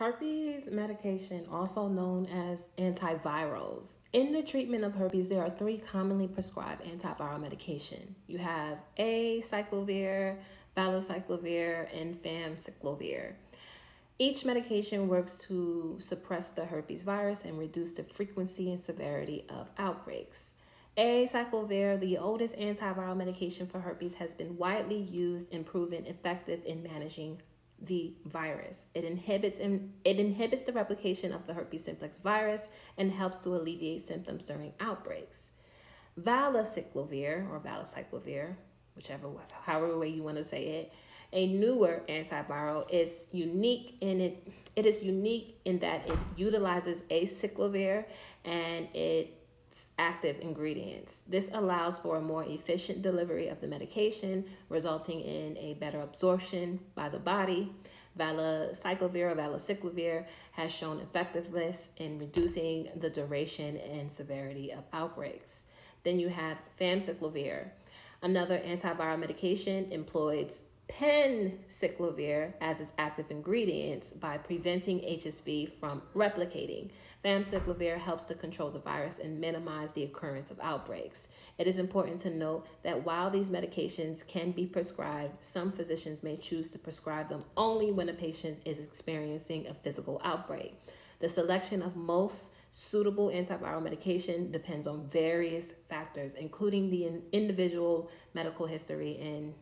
Herpes medication, also known as antivirals. In the treatment of herpes, there are three commonly prescribed antiviral medication. You have A, acyclovir, valacyclovir, and famciclovir. Each medication works to suppress the herpes virus and reduce the frequency and severity of outbreaks. A Acyclovir, the oldest antiviral medication for herpes, has been widely used and proven effective in managing the virus. It inhibits it inhibits the replication of the herpes simplex virus and helps to alleviate symptoms during outbreaks. Valacyclovir or valacyclovir, whichever however way you want to say it, a newer antiviral is unique in it it is unique in that it utilizes acyclovir and its active ingredients. This allows for a more efficient delivery of the medication, resulting in a better absorption by the body. Valacyclovir or valacyclovir has shown effectiveness in reducing the duration and severity of outbreaks. Then you have famciclovir. Another antiviral medication employs penciclovir as its active ingredients by preventing HSV from replicating. Famciclovir helps to control the virus and minimize the occurrence of outbreaks. It is important to note that while these medications can be prescribed, some physicians may choose to prescribe them only when a patient is experiencing a physical outbreak. The selection of most suitable antiviral medication depends on various factors, including the individual medical history and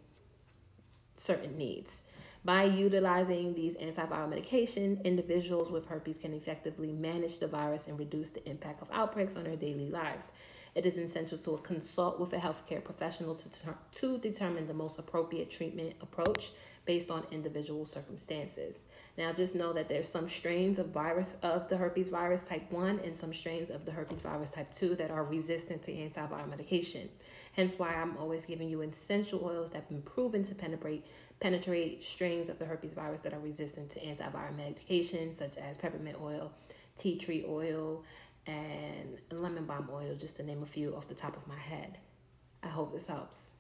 certain needs. By utilizing these antiviral medication, individuals with herpes can effectively manage the virus and reduce the impact of outbreaks on their daily lives. It is essential to consult with a healthcare professional to, to determine the most appropriate treatment approach based on individual circumstances. Now, just know that there's some strains of virus of the herpes virus type 1 and some strains of the herpes virus type 2 that are resistant to antiviral medication. Hence why I'm always giving you essential oils that have been proven to penetrate penetrate strains of the herpes virus that are resistant to antiviral medication, such as peppermint oil, tea tree oil, and lemon balm oil, just to name a few off the top of my head. I hope this helps.